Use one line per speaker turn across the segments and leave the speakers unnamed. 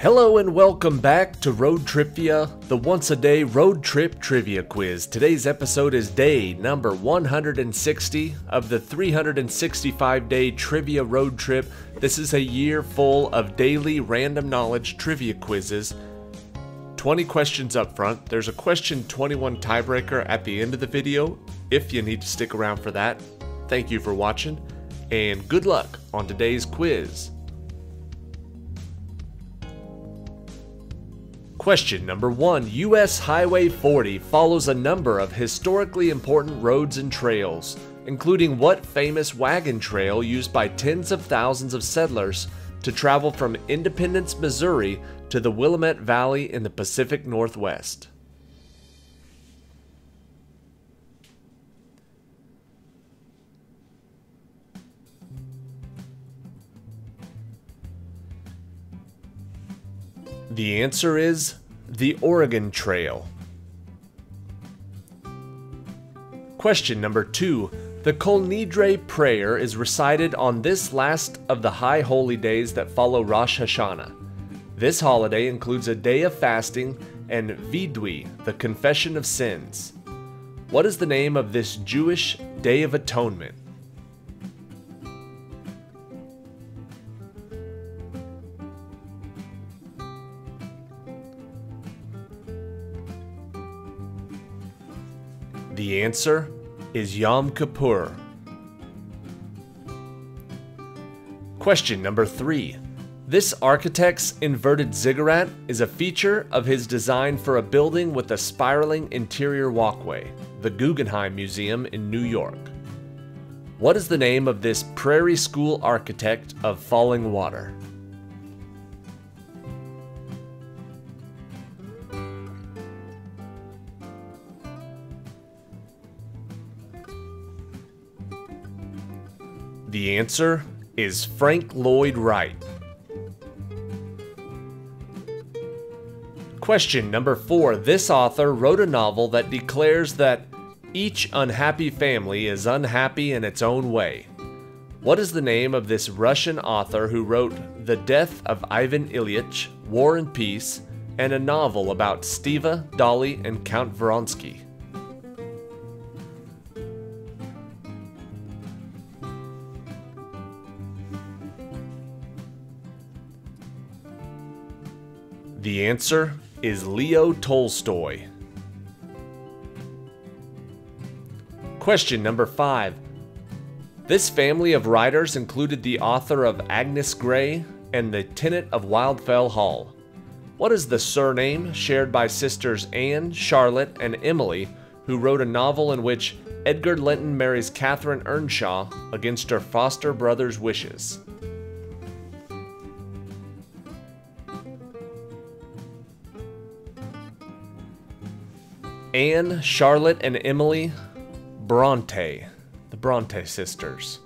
Hello and welcome back to Road Tripvia, the once a day road trip trivia quiz. Today's episode is day number 160 of the 365 day trivia road trip. This is a year full of daily random knowledge trivia quizzes. 20 questions up front. There's a question 21 tiebreaker at the end of the video if you need to stick around for that. Thank you for watching and good luck on today's quiz. Question number one U.S. Highway 40 follows a number of historically important roads and trails, including what famous wagon trail used by tens of thousands of settlers to travel from Independence, Missouri to the Willamette Valley in the Pacific Northwest? The answer is the Oregon Trail. Question number two. The Kol Nidre prayer is recited on this last of the high holy days that follow Rosh Hashanah. This holiday includes a day of fasting and Vidui, the confession of sins. What is the name of this Jewish Day of Atonement? The answer is Yom Kippur. Question number three. This architect's inverted ziggurat is a feature of his design for a building with a spiraling interior walkway, the Guggenheim Museum in New York. What is the name of this prairie school architect of Fallingwater? The answer is Frank Lloyd Wright. Question number four. This author wrote a novel that declares that each unhappy family is unhappy in its own way. What is the name of this Russian author who wrote The Death of Ivan Ilyich, War and Peace, and a novel about Stiva, Dolly, and Count Vronsky? The answer is Leo Tolstoy. Question number five. This family of writers included the author of Agnes Grey and the tenant of Wildfell Hall. What is the surname shared by sisters Anne, Charlotte, and Emily, who wrote a novel in which Edgar Linton marries Catherine Earnshaw against her foster brother's wishes? Anne, Charlotte, and Emily Bronte, the Bronte sisters.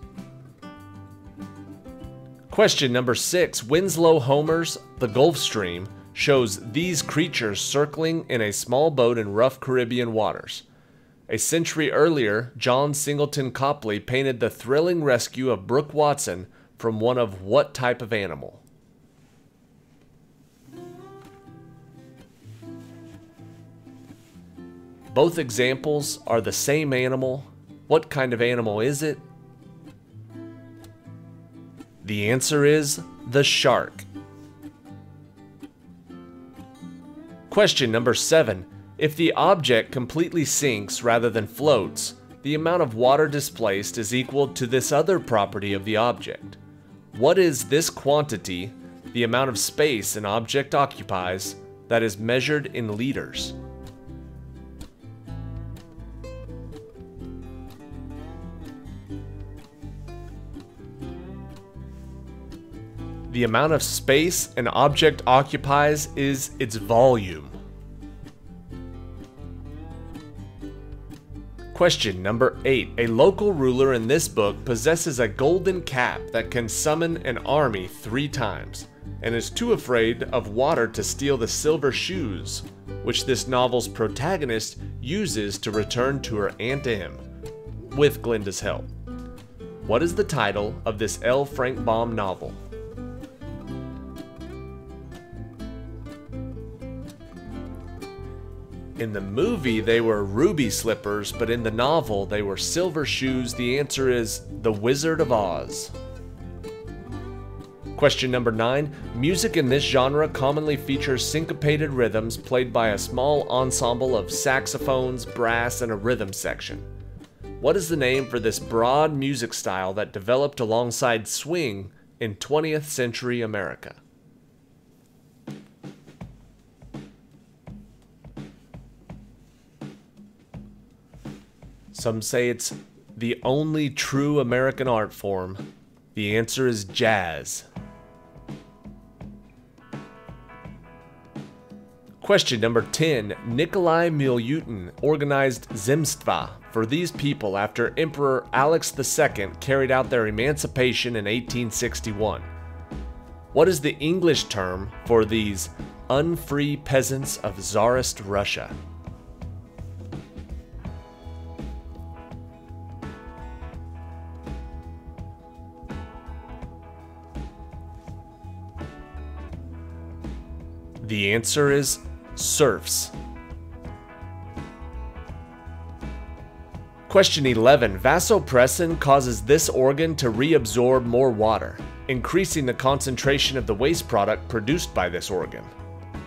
Question number six Winslow Homer's The Gulf Stream shows these creatures circling in a small boat in rough Caribbean waters. A century earlier, John Singleton Copley painted the thrilling rescue of Brooke Watson from one of what type of animal? Both examples are the same animal. What kind of animal is it? The answer is the shark. Question number seven. If the object completely sinks rather than floats, the amount of water displaced is equal to this other property of the object. What is this quantity, the amount of space an object occupies, that is measured in liters? The amount of space an object occupies is its volume. Question number 8. A local ruler in this book possesses a golden cap that can summon an army three times, and is too afraid of water to steal the silver shoes, which this novel's protagonist uses to return to her Aunt Em, with Glinda's help. What is the title of this L. Frank Baum novel? In the movie, they were ruby slippers, but in the novel, they were silver shoes. The answer is The Wizard of Oz. Question number 9. Music in this genre commonly features syncopated rhythms played by a small ensemble of saxophones, brass, and a rhythm section. What is the name for this broad music style that developed alongside swing in 20th century America? Some say it's the only true American art form. The answer is jazz. Question number 10. Nikolai Milutin organized Zemstva for these people after Emperor Alex II carried out their emancipation in 1861. What is the English term for these unfree peasants of Tsarist Russia? The answer is serfs. Question 11. Vasopressin causes this organ to reabsorb more water, increasing the concentration of the waste product produced by this organ.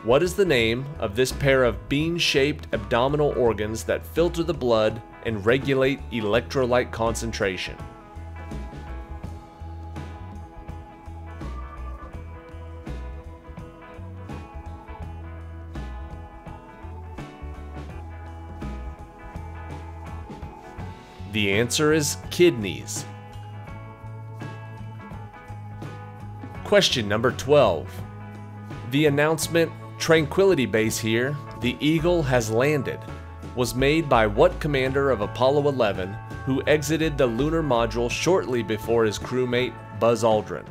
What is the name of this pair of bean-shaped abdominal organs that filter the blood and regulate electrolyte concentration? The answer is kidneys. Question number 12. The announcement, Tranquility Base here, the Eagle has landed, was made by what commander of Apollo 11 who exited the lunar module shortly before his crewmate Buzz Aldrin?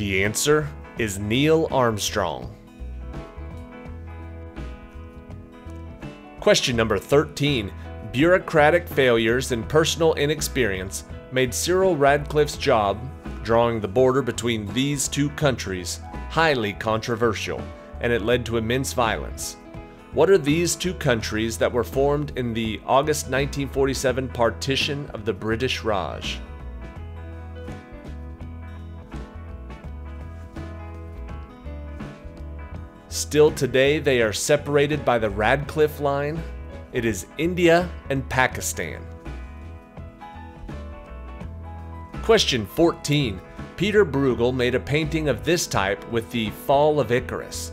The answer is Neil Armstrong. Question number 13. Bureaucratic failures and personal inexperience made Cyril Radcliffe's job, drawing the border between these two countries, highly controversial, and it led to immense violence. What are these two countries that were formed in the August 1947 partition of the British Raj? Still today, they are separated by the Radcliffe Line. It is India and Pakistan. Question 14. Peter Bruegel made a painting of this type with the Fall of Icarus.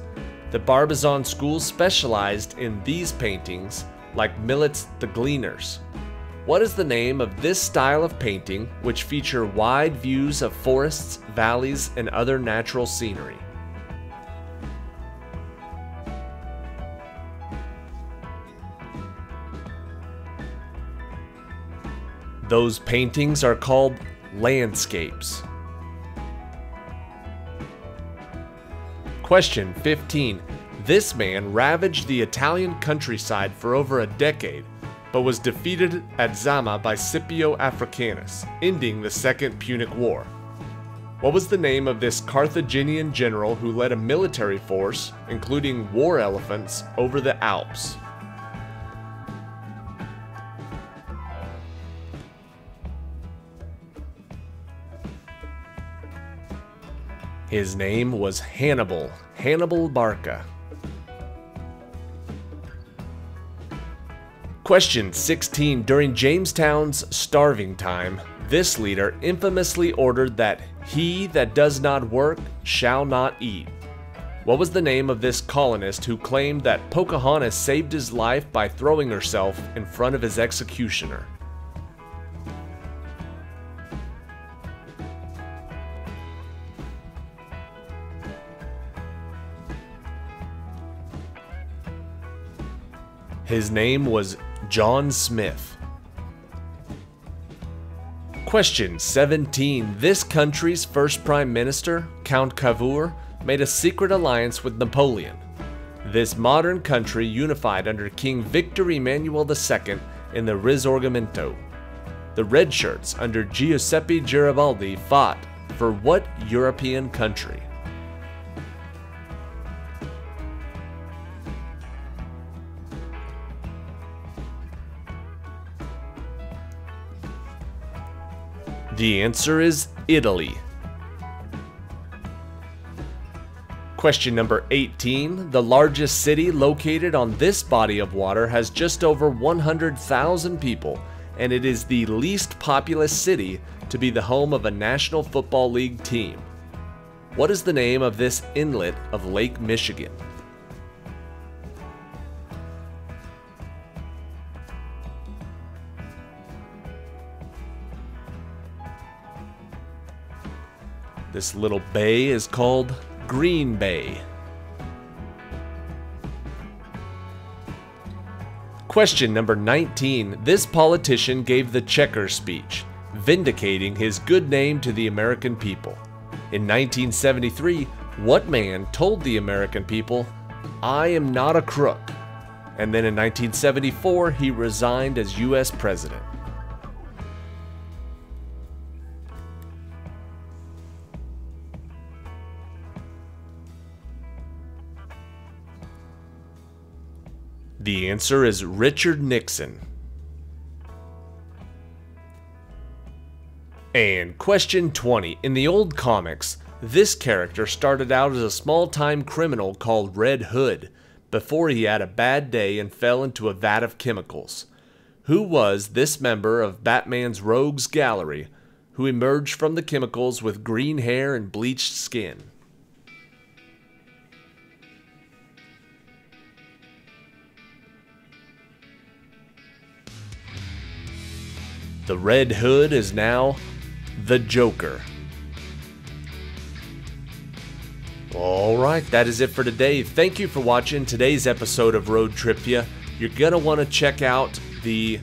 The Barbizon School specialized in these paintings, like Millet's The Gleaners. What is the name of this style of painting which feature wide views of forests, valleys, and other natural scenery? Those paintings are called landscapes. Question 15. This man ravaged the Italian countryside for over a decade, but was defeated at Zama by Scipio Africanus, ending the Second Punic War. What was the name of this Carthaginian general who led a military force, including war elephants, over the Alps? His name was Hannibal, Hannibal Barca. Question 16. During Jamestown's starving time, this leader infamously ordered that he that does not work shall not eat. What was the name of this colonist who claimed that Pocahontas saved his life by throwing herself in front of his executioner? His name was John Smith. Question 17. This country's first prime minister, Count Cavour, made a secret alliance with Napoleon. This modern country unified under King Victor Emmanuel II in the Risorgimento. The Red Shirts under Giuseppe Garibaldi fought for what European country? The answer is Italy. Question number 18. The largest city located on this body of water has just over 100,000 people, and it is the least populous city to be the home of a National Football League team. What is the name of this inlet of Lake Michigan? This little bay is called Green Bay. Question number 19. This politician gave the checker speech, vindicating his good name to the American people. In 1973, what man told the American people, I am not a crook? And then in 1974, he resigned as U.S. President. The answer is Richard Nixon. And question 20. In the old comics, this character started out as a small time criminal called Red Hood before he had a bad day and fell into a vat of chemicals. Who was this member of Batman's Rogues Gallery who emerged from the chemicals with green hair and bleached skin? The Red Hood is now the Joker. Alright, that is it for today. Thank you for watching today's episode of Road Tripvia. You're going to want to check out the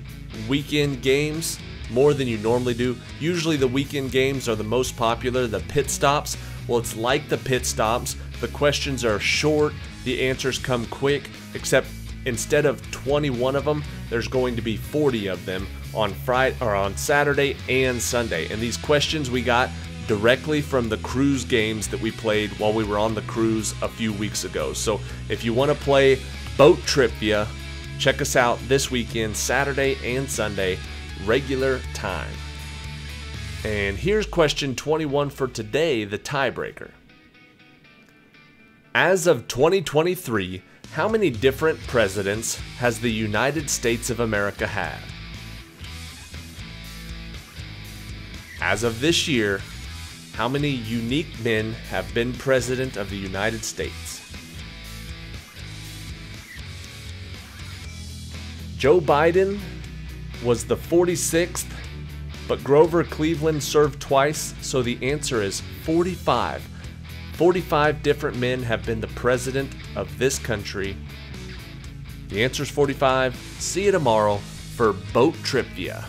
weekend games more than you normally do. Usually the weekend games are the most popular, the pit stops. Well, it's like the pit stops. The questions are short, the answers come quick, except instead of 21 of them, there's going to be 40 of them on Friday or on Saturday and Sunday. And these questions we got directly from the cruise games that we played while we were on the cruise a few weeks ago. So if you want to play boat trivia, check us out this weekend, Saturday and Sunday, regular time. And here's question 21 for today, the tiebreaker. As of 2023, how many different presidents has the United States of America had? As of this year, how many unique men have been President of the United States? Joe Biden was the 46th, but Grover Cleveland served twice, so the answer is 45. 45 different men have been the president of this country. The answer is 45. See you tomorrow for Boat Trivia.